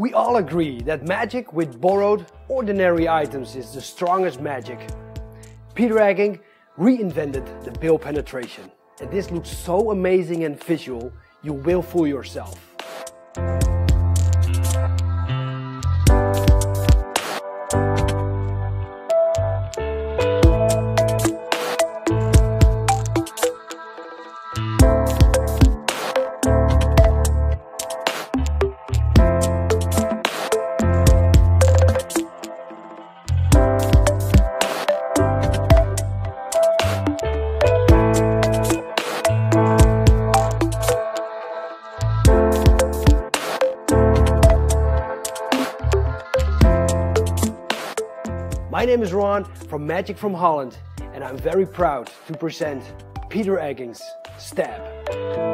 We all agree that magic with borrowed, ordinary items is the strongest magic. Peter Eggink reinvented the bill penetration. And this looks so amazing and visual, you will fool yourself. My name is Ron from Magic from Holland and I'm very proud to present Peter Eggink's Stab.